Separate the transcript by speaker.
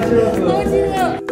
Speaker 1: 好惊啊！